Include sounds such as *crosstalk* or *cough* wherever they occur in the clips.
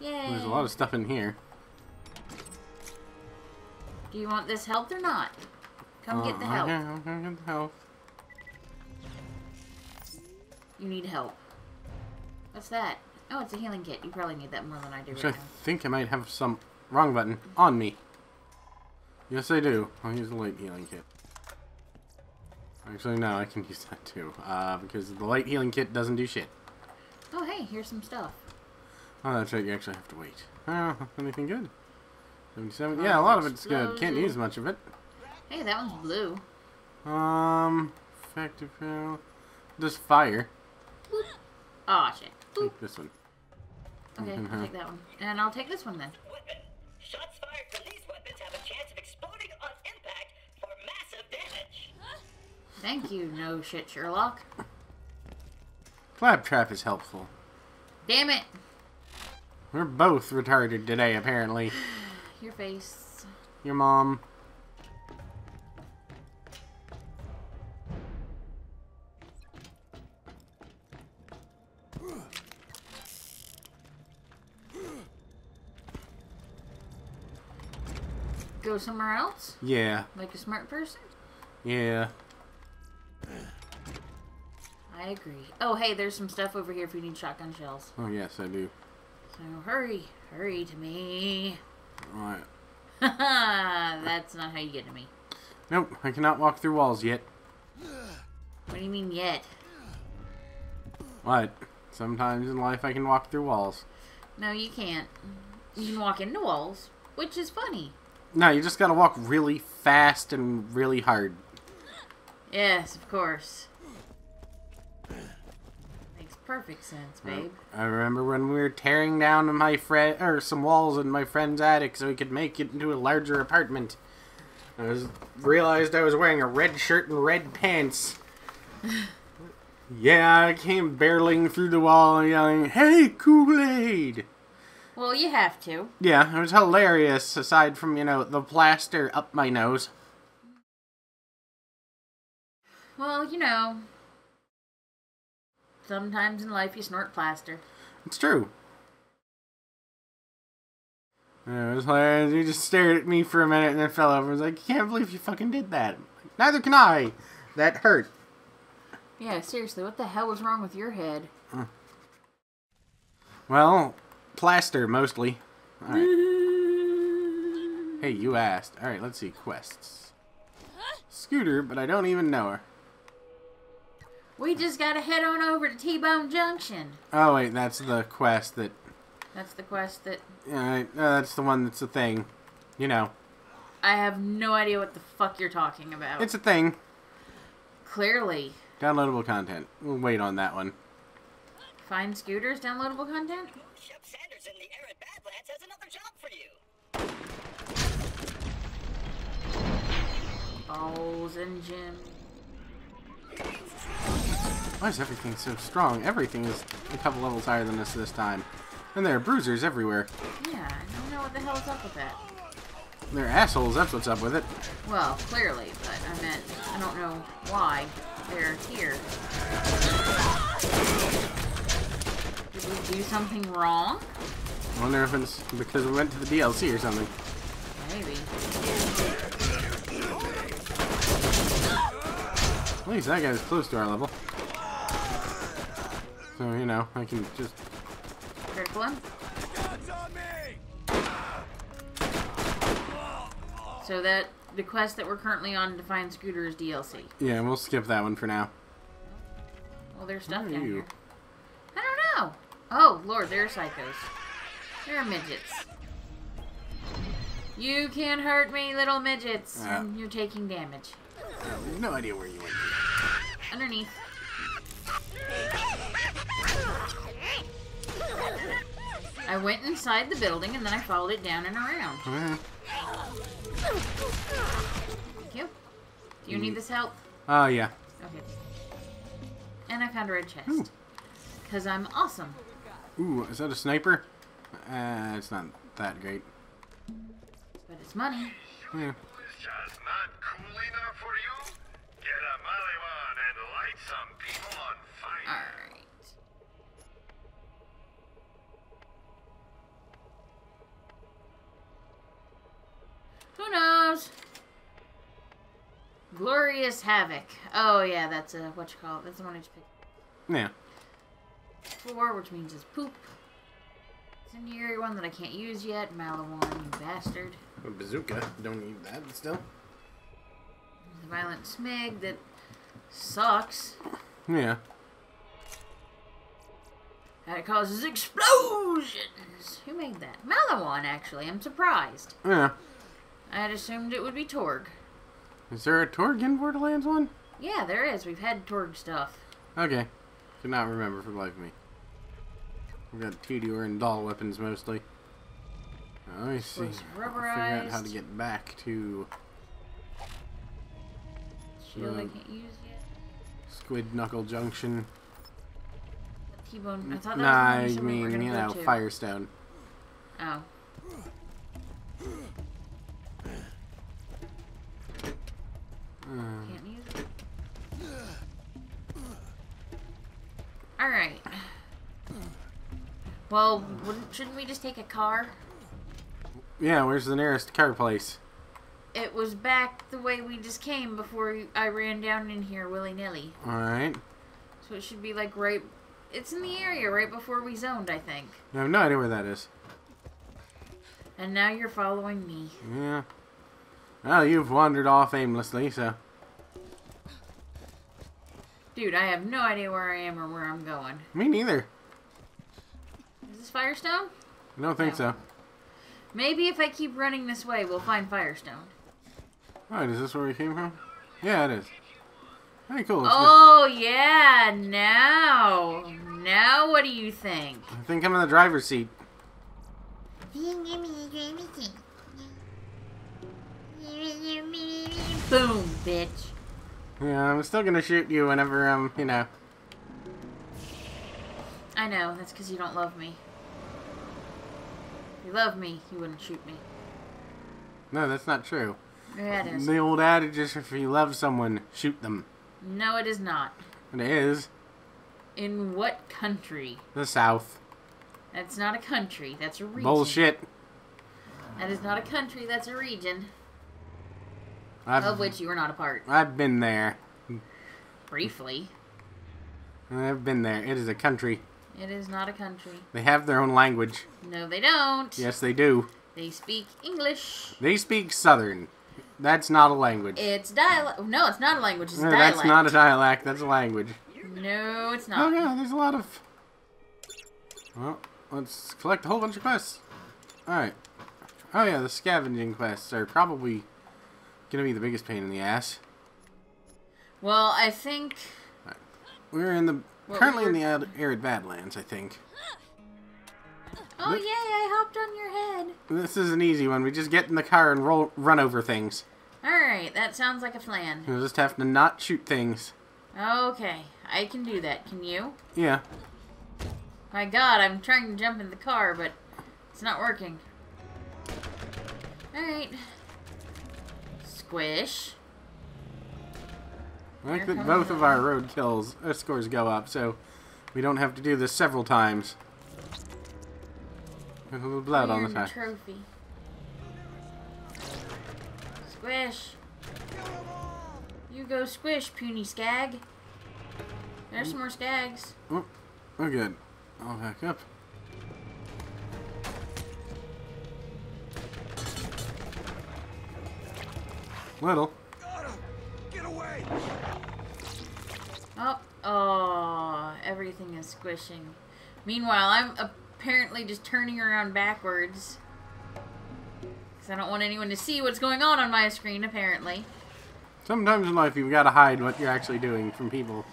Yay. There's a lot of stuff in here. Do you want this health or not? Come get the Uh, health. Okay, I'm gonna get the health. You need help. What's that? Oh, it's a healing kit. You probably need that more than I do Which I right now. think I might have some wrong button on me. Yes, I do. I'll use the light healing kit. Actually, no, I can use that too. Uh, because the light healing kit doesn't do shit. Oh, hey, here's some stuff. Oh, that's right. You actually have to wait. Oh, anything good? 77? Yeah, a lot of it's good. Can't use much of it. Hey, that one's blue. Um, effective. Just fire. Oh, shit. Take this one. Okay. I'll *laughs* take that one. And I'll take this one then. Shots fired from these weapons have a chance of exploding on impact for massive damage. Thank you, no shit, Sherlock. Claptrap is helpful. Damn it! We're both retarded today, apparently. *sighs* Your face. Your mom. Go somewhere else? Yeah. Like a smart person? Yeah. I agree. Oh, hey, there's some stuff over here if you need shotgun shells. Oh, yes, I do. So hurry, hurry to me. Alright. *laughs* That's not how you get to me. Nope, I cannot walk through walls yet. What do you mean yet? What? Sometimes in life I can walk through walls. No, you can't. You can walk into walls, which is funny. No, you just gotta walk really fast and really hard. Yes, of course. Perfect sense, babe. I remember when we were tearing down my friend or some walls in my friend's attic so we could make it into a larger apartment. I was realized I was wearing a red shirt and red pants. *laughs* yeah, I came barreling through the wall yelling, "Hey, Kool-Aid!" Well, you have to. Yeah, it was hilarious. Aside from you know the plaster up my nose. Well, you know. Sometimes in life you snort plaster. It's true. It was hilarious. He just stared at me for a minute and then fell over. I was like, I can't believe you fucking did that. Neither can I. That hurt. Yeah, seriously, what the hell was wrong with your head? Well, plaster mostly. Alright. *laughs* Hey, you asked. Alright, let's see. Quests. Scooter, but I don't even know her. We just gotta head on over to T-Bone Junction. Oh, wait, that's the quest that. That's the quest that Alright, uh, that's the one that's a thing. You know, I have no idea what the fuck you're talking about. it's a thing. Clearly. Downloadable content. We'll wait on that one. Find scooters, downloadable content? Shep Sanders in the arid Badlands has another job for you. Balls and Jim. Why is everything so strong? Everything is a couple levels higher than this this time. And there are bruisers everywhere. Yeah, I don't know what the hell is up with that. They're assholes, that's what's up with it. Well, clearly, but I meant, I don't know why they're here. Did we do something wrong? I wonder if it's because we went to the DLC or something. Maybe. At least that guy's close to our level. So, you know, I can just... So that, the quest that we're currently on to find Scooter is DLC. Yeah, we'll skip that one for now. Well, there's stuff down here. I don't know. Oh, Lord, they're psychos. They're midgets. You can't hurt me, little midgets. Yeah. And you're taking damage. No idea where you went. Underneath. I went inside the building and then I followed it down and around. Thank you. Do you need this help? Oh, yeah. Okay. And I found a red chest. Because I'm awesome. Ooh, is that a sniper? Uh, it's not that great. But it's money. Yeah. It's just not cool enough for you? Get a Maliwan and light some people on fire. Alright. Glorious Havoc. Oh yeah, that's a what you call it. That's the one I just picked. Yeah. Four, which means it's poop. Incendiary one that I can't use yet. Maliwan, you bastard. A bazooka. Don't need that still. The Violent Smeg that sucks. Yeah. That causes explosions. Who made that? Maliwan, actually. I'm surprised. Yeah. I had assumed it would be Torgue. Is there a Torgue in Borderlands 1? Yeah, there is. We've had Torgue stuff. Okay. Could not remember for the life of me. We've got Tediore and Dahl weapons mostly. Oh, Let me see. I'll figure out how to get back to Shield I can't use yet. Squid Knuckle Junction. T-bone. I thought that Nah, was I the we were mean, gonna you know, to. Firestone. Oh. Can't use it. Alright. Well, wouldn't, shouldn't we just take a car? yeah, where's the nearest car place? It was back the way we just came before I ran down in here willy nilly. Alright. So it should be like right. It's in the area right before we zoned, I think. I have no idea where that is. And now you're following me. Yeah. Well, you've wandered off aimlessly, so. Dude, I have no idea where I am or where I'm going. Me neither. Is this Firestone? I don't think No. so. Maybe if I keep running this way, we'll find Firestone. Alright, is this where we came from? Yeah, it is. Hey, cool. let's go. Oh, yeah, now. Now, what do you think? I think I'm in the driver's seat. Boom, bitch. Yeah, I'm still gonna shoot you whenever um, you know. I know, that's because you don't love me. If you love me, you wouldn't shoot me. No, that's not true. Yeah, it is. The old adage is if you love someone, shoot them. No, it is not. It is. In what country? The South. That's not a country. That's a region. Bullshit. That is not a country. That's a region I've, of which you are not a part. I've been there. Briefly, I've been there. It is a country. it is not a country. They have their own language. No, they don't. Yes, they do. They speak English. They speak Southern. That's not a language. It's dialect. No, it's not a language. It's No, dialect. that's not a dialect. That's a language. No, it's not. Oh yeah, there's a lot of. Well, let's collect a whole bunch of quests. All right. Oh yeah, the scavenging quests are probably gonna be the biggest pain in the ass. Well, I think. We're in the currently in the arid- arid Badlands, I think. Oh yay! I hopped on your head. This is an easy one. We just get in the car and roll, run over things. All right, that sounds like a plan. We'll just have to not shoot things. Okay, I can do that. Can you? Yeah. My God, I'm trying to jump in the car, but it's not working. All right. Squish. I like that both of our road kills uh, scores go up, so we don't have to do this several times. There's a little blood on the side. trophy. Squish. You go squish, puny skag. There's some more skags. Oh, we're good. I'll back up. Little. Get away! Oh, oh, everything is squishing. Meanwhile, I'm apparently just turning around backwards. Because I don't want anyone to see what's going on on my screen, apparently. Sometimes in life you've got to hide what you're actually doing from people.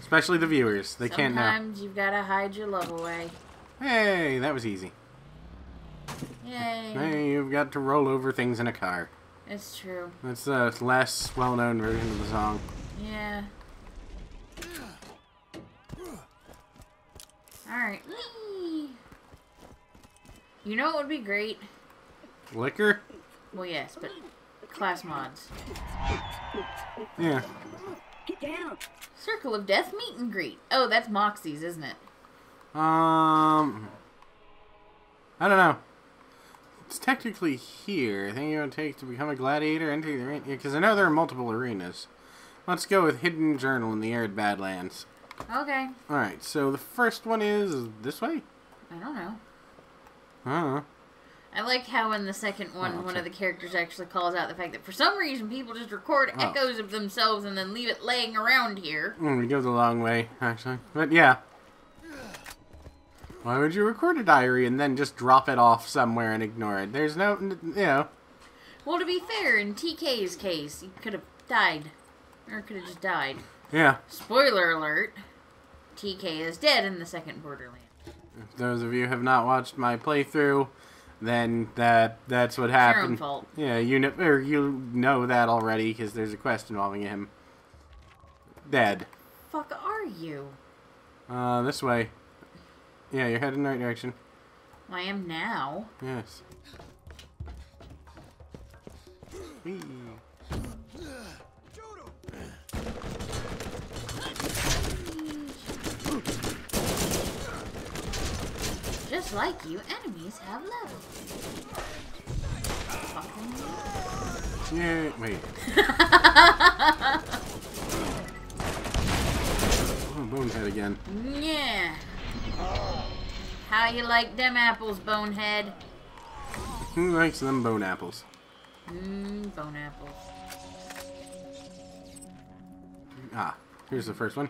Especially the viewers. They can't know. Sometimes you've got to hide your love away. Hey, that was easy. Yay. Hey, you've got to roll over things in a car. It's true. That's the less well-known version of the song. Yeah. Alright. You know what would be great? Liquor? Well, yes, but class mods. Yeah. Get down! Circle of Death meet and greet. Oh, that's Moxxi's, isn't it? Um, I don't know. It's technically here. I think it would take to become a gladiator enter the arena. Because I know there are multiple arenas. Let's go with Hidden Journal in the Arid Badlands. Okay. Alright, so the first one is this way? I don't know. Huh. I like how in the second one, Oh, one okay. of the characters actually calls out the fact that for some reason people just record Oh. echoes of themselves and then leave it laying around here. Mm, we go the long way, actually. But yeah. Why would you record a diary and then just drop it off somewhere and ignore it? There's no, you know. Well, to be fair, in TK's case, he could have died. Or could have just died. Yeah. Spoiler alert TK is dead in the second Borderlands. If those of you have not watched my playthrough, then that that's what It's your own happened. fault. Yeah, you know, or you know that already because there's a quest involving him. Dead. Fuck are you? Uh, this way. Yeah, you're heading the right direction. I am now. Yes. Whee. Just like you, enemies have levels. Fucking Yeah, wait. *laughs* Oh, Bonehead again. yeah. How you like them apples, bonehead? Who likes them bone apples? Mmm, bone apples. Ah, here's the first one.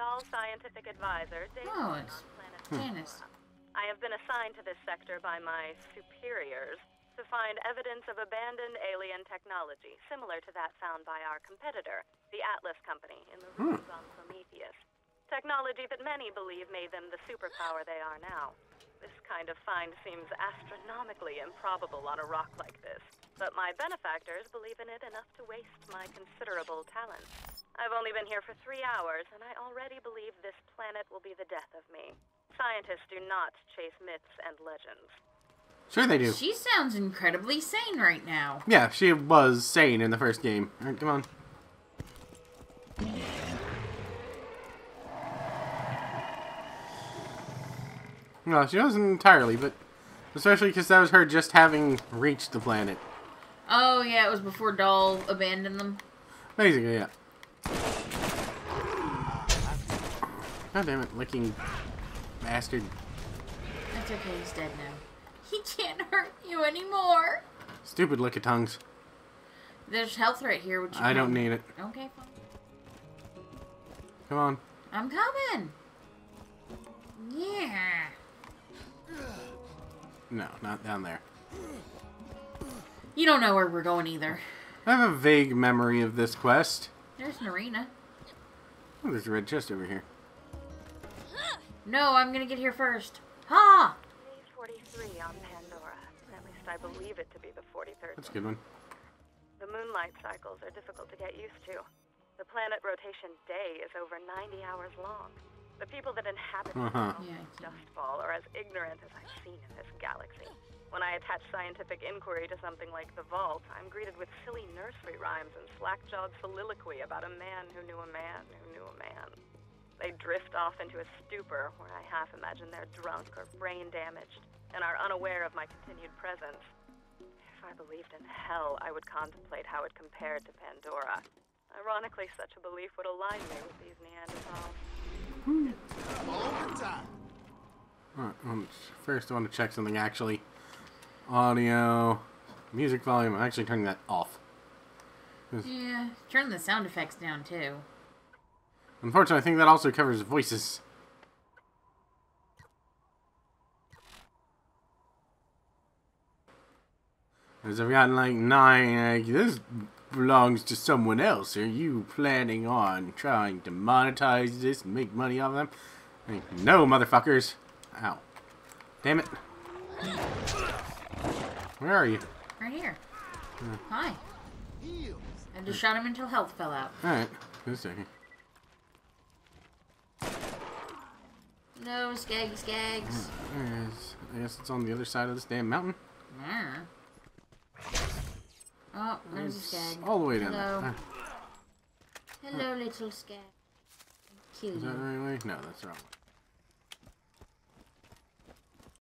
Dahl Scientific Advisor, Oh, it's- planet hmm. Tannis. I have been assigned to this sector by my superiors to find evidence of abandoned alien technology, similar to that found by our competitor, the Atlas Company, in the hmm. ruins on Prometheus. Technology that many believe made them the superpower they are now. This kind of find seems astronomically improbable on a rock like this, but my benefactors believe in it enough to waste my considerable talents. I've only been here for three hours, and I already believe this planet will be the death of me. Scientists do not chase myths and legends. Sure they do. She sounds incredibly sane right now. Yeah, she was sane in the first game. Alright, come on. No, she wasn't entirely, but especially because that was her just having reached the planet. Oh, yeah, it was before Dahl abandoned them. Basically, yeah. God damn it, licking bastard. That's okay, he's dead now. He can't hurt you anymore. Stupid lick of tongues. There's health right here. Would you I don't need it. Okay, fine. Come on. I'm coming. Yeah. No, not down there. You don't know where we're going either. I have a vague memory of this quest. There's an arena. Oh, there's a red chest over here. No, I'm gonna get here first. Ha! Day 43 on Pandora. At least I believe it to be the 43rd. That's a good one. The moonlight cycles are difficult to get used to. The planet rotation day is over 90 hours long. The people that inhabit Uh-huh. the Yeah, yeah, Dustfall are as ignorant as I've seen in this galaxy. When I attach scientific inquiry to something like the Vault, I'm greeted with silly nursery rhymes and slack-jawed soliloquy about a man who knew a man who knew a man. They drift off into a stupor where I half imagine they're drunk or brain damaged and are unaware of my continued presence. If I believed in hell, I would contemplate how it compared to Pandora. Ironically, such a belief would align me with these Neanderthals. Alright, um, first I want to check something actually. Audio, music volume. I'm actually turning that off. Yeah. Turn the sound effects down too. Unfortunately, I think that also covers voices. Because I've gotten like nine, like, this belongs to someone else. Are you planning on trying to monetize this and make money off of them? No, motherfuckers. Ow. Damn it. Where are you? Right here. Hi. I just shot him until health fell out. Alright, a second. No, skag, skags. Is. I guess it's on the other side of this damn mountain. Arr. Oh, there's a skag. all the way down Hello. there. Hello, little skag. Kill Is that the right way? No, that's the wrong way.